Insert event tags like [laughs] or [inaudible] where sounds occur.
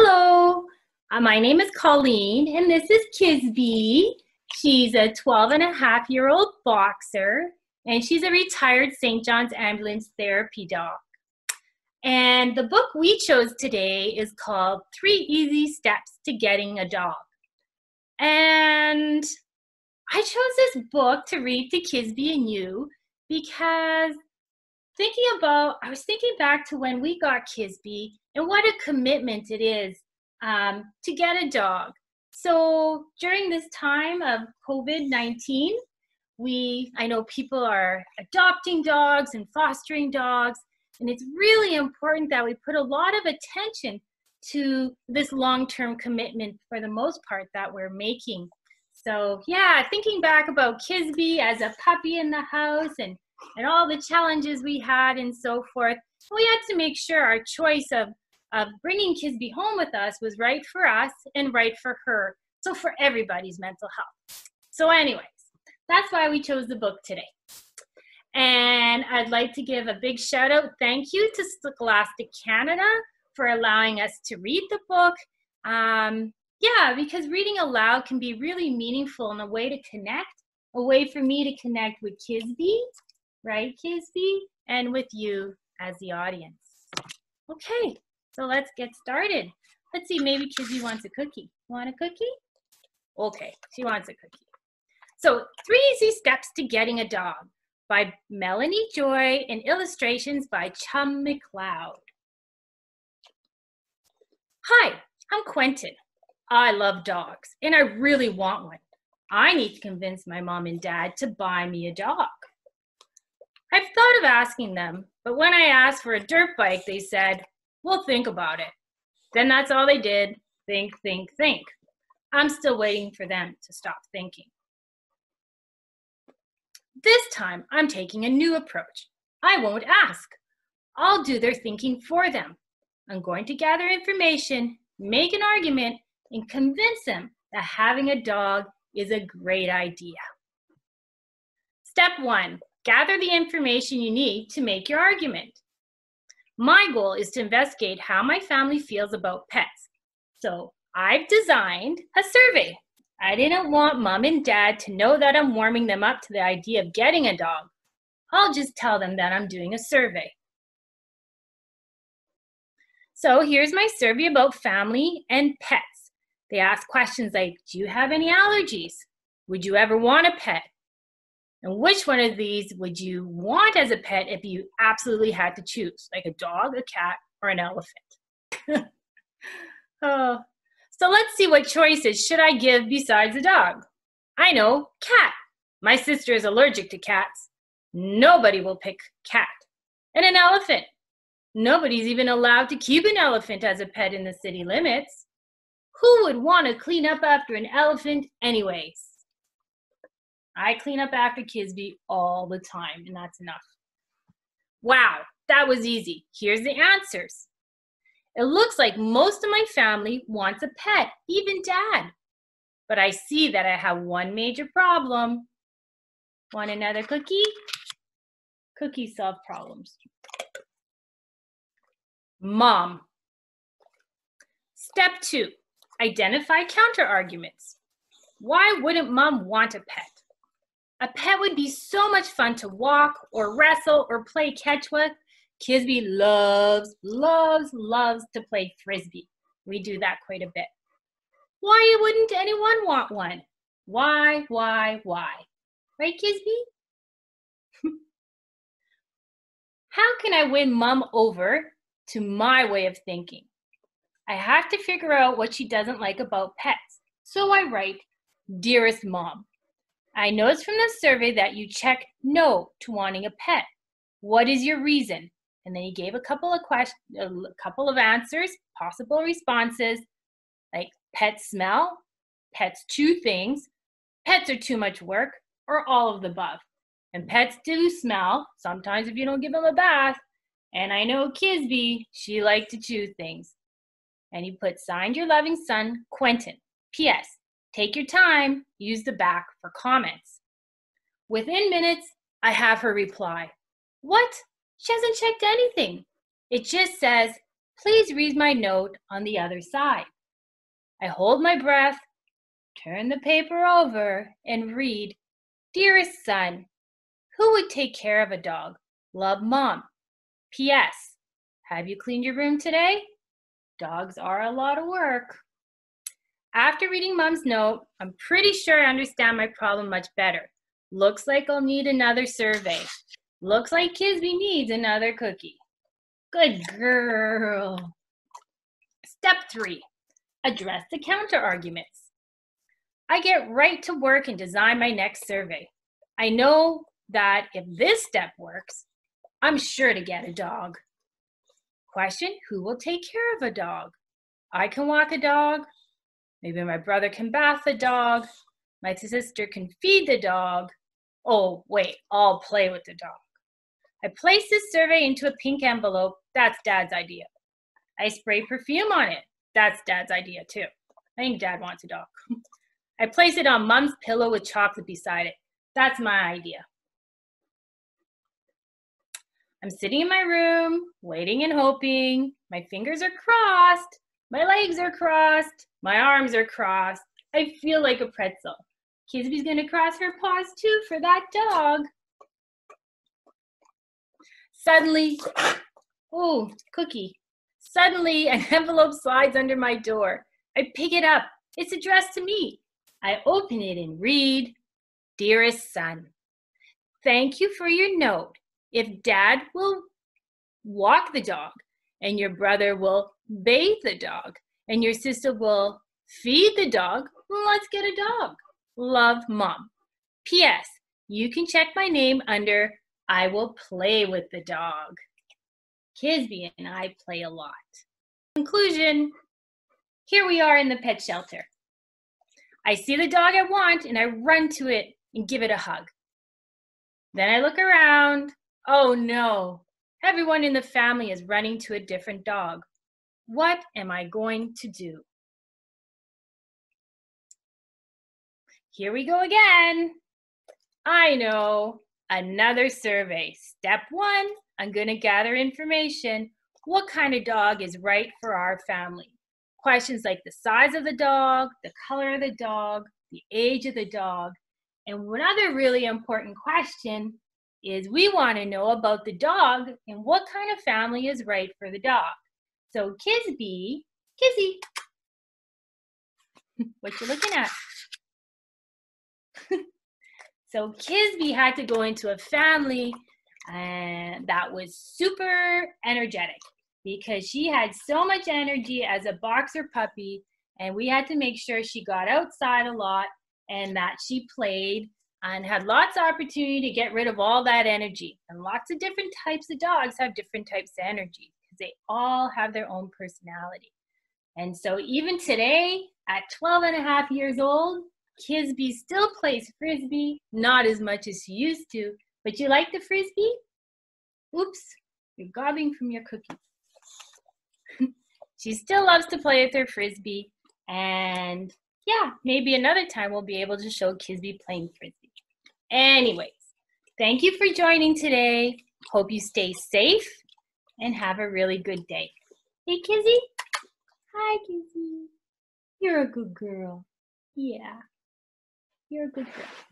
Hello, uh, my name is Colleen, and this is Kisbey. She's a 12 and a half year old boxer, and she's a retired St. John's Ambulance Therapy dog. And the book we chose today is called Three Easy Steps to Getting a Dog. And I chose this book to read to Kisbey and you because thinking about, I was thinking back to when we got Kisbey and what a commitment it is um, to get a dog. So during this time of COVID 19, we, I know people are adopting dogs and fostering dogs, and it's really important that we put a lot of attention to this long term commitment for the most part that we're making. So, yeah, thinking back about Kisbey as a puppy in the house and, and all the challenges we had and so forth, we had to make sure our choice of, of bringing Kisbey home with us was right for us and right for her. So, for everybody's mental health. So, anyways, that's why we chose the book today. And I'd like to give a big shout out, thank you to Scholastic Canada for allowing us to read the book. Um, yeah, because reading aloud can be really meaningful and a way to connect, a way for me to connect with Kisbey, right, Kisbey, and with you as the audience. Okay, so let's get started. Let's see, maybe Kisbey wants a cookie. Want a cookie? Okay, she wants a cookie. So, three easy steps to getting a dog by Melanie Joy and illustrations by Chum McLeod. Hi, I'm Quentin. I love dogs and I really want one. I need to convince my mom and dad to buy me a dog. I've thought of asking them, but when I asked for a dirt bike, they said, We'll think about it. Then that's all they did think, think, think. I'm still waiting for them to stop thinking. This time, I'm taking a new approach. I won't ask. I'll do their thinking for them. I'm going to gather information, make an argument, and convince them that having a dog is a great idea. Step one, gather the information you need to make your argument. My goal is to investigate how my family feels about pets. So I've designed a survey. I didn't want mom and dad to know that I'm warming them up to the idea of getting a dog. I'll just tell them that I'm doing a survey. So here's my survey about family and pets. They ask questions like Do you have any allergies? Would you ever want a pet? And which one of these would you want as a pet if you absolutely had to choose, like a dog, a cat, or an elephant? [laughs] oh, so let's see what choices should I give besides a dog. I know, cat. My sister is allergic to cats. Nobody will pick cat. And an elephant. Nobody's even allowed to keep an elephant as a pet in the city limits. Who would want to clean up after an elephant, anyways? I clean up after Kisbey all the time, and that's enough. Wow, that was easy. Here's the answers. It looks like most of my family wants a pet, even dad. But I see that I have one major problem. Want another cookie? Cookies solve problems. Mom. Step two, identify counter arguments. Why wouldn't mom want a pet? A pet would be so much fun to walk or wrestle or play catch with. Kisbey loves, loves, loves to play frisbee. We do that quite a bit. Why wouldn't anyone want one? Why, why, why? Right, Kisbey? [laughs] How can I win mom over to my way of thinking. I have to figure out what she doesn't like about pets. So I write, Dearest Mom, I noticed from the survey that you check no to wanting a pet. What is your reason? And then he gave a couple of questions, a couple of answers, possible responses, like pets smell, pets chew things, pets are too much work, or all of the above. And pets do smell. Sometimes if you don't give them a bath, and I know Kisbey, she liked to chew things. And he put signed your loving son, Quentin. P.S. Take your time, use the back for comments. Within minutes, I have her reply. What? She hasn't checked anything. It just says, Please read my note on the other side. I hold my breath, turn the paper over, and read Dearest son, who would take care of a dog? Love mom. P.S. Have you cleaned your room today? Dogs are a lot of work. After reading mom's note, I'm pretty sure I understand my problem much better. Looks like I'll need another survey. Looks like Kisbey needs another cookie. Good girl. Step three, address the counter arguments. I get right to work and design my next survey. I know that if this step works, I'm sure to get a dog. Question, who will take care of a dog? I can walk a dog. Maybe my brother can bath the dog. My sister can feed the dog. Oh, wait, I'll play with the dog. I place this survey into a pink envelope. That's dad's idea. I spray perfume on it. That's dad's idea too. I think dad wants a dog. [laughs] I place it on mom's pillow with chocolate beside it. That's my idea. I'm sitting in my room, waiting and hoping. My fingers are crossed. My legs are crossed. My arms are crossed. I feel like a pretzel. Kisbey's gonna cross her paws too for that dog. Suddenly, oh, cookie. Suddenly, an [laughs] envelope slides under my door. I pick it up. It's addressed to me. I open it and read, Dearest son, thank you for your note. If dad will walk the dog, and your brother will bathe the dog, and your sister will feed the dog, let's get a dog. Love, mom. P.S. You can check my name under I will play with the dog. Kisbey and I play a lot. Conclusion Here we are in the pet shelter. I see the dog I want and I run to it and give it a hug. Then I look around. Oh no, everyone in the family is running to a different dog. What am I going to do? Here we go again. I know. Another survey. Step one, I'm going to gather information. What kind of dog is right for our family? Questions like the size of the dog, the color of the dog, the age of the dog. And another really important question is we want to know about the dog and what kind of family is right for the dog. So Kisbey, Kizzy, what you looking at? [laughs] So Kisbey had to go into a family and that was super energetic because she had so much energy as a boxer puppy and we had to make sure she got outside a lot and that she played and had lots of opportunity to get rid of all that energy. And lots of different types of dogs have different types of energy they all have their own personality. And so even today, at 12 and a half years old, Kisbey still plays frisbee, not as much as she used to, but you like the frisbee? Oops, you're gobbling from your cookie. [laughs] she still loves to play with her frisbee, and yeah, maybe another time we'll be able to show Kisbey playing frisbee. Anyways, thank you for joining today. Hope you stay safe and have a really good day. Hey, Kizzy. Hi, Kizzy. You're a good girl. Yeah. You're a good girl.